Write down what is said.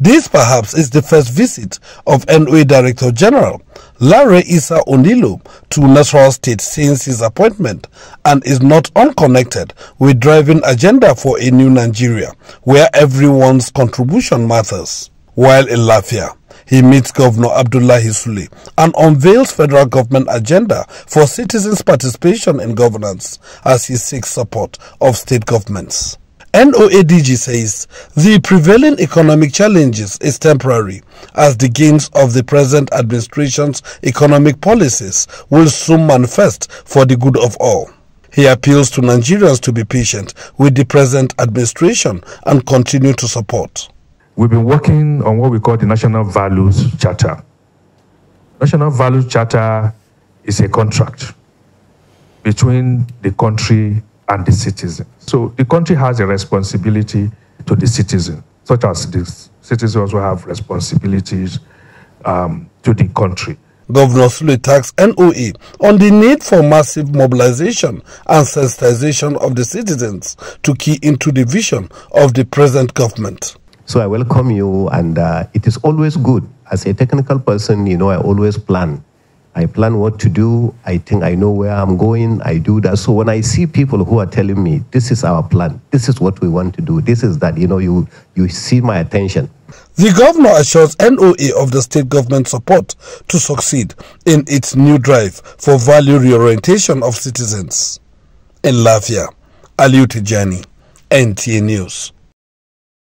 This perhaps is the first visit of NOA Director General Lanre Issa Onilu to Nasarawa State since his appointment and is not unconnected with driving agenda for a new Nigeria where everyone's contribution matters. While in Lafia, he meets Governor Abdullahi Sule and unveils federal government agenda for citizens' participation in governance as he seeks support of state governments. NOADG says the prevailing economic challenges is temporary as the gains of the present administration's economic policies will soon manifest for the good of all. He appeals to Nigerians to be patient with the present administration and continue to support. We've been working on what we call the National Values Charter. National Values Charter is a contract between the country and the citizen. So the country has a responsibility to the citizen, such as the citizens also have responsibilities um, to the country. Governor Sule tax NOA on the need for massive mobilization and sensitization of the citizens to key into the vision of the present government. So I welcome you, and uh, it is always good. As a technical person, you know, I always plan I plan what to do. I think I know where I'm going. I do that. So when I see people who are telling me, this is our plan, this is what we want to do, this is that, you know, you, you see my attention. The governor assures NOA of the state government support to succeed in its new drive for value reorientation of citizens. In Lafia, Aliu Tijani, NTA News.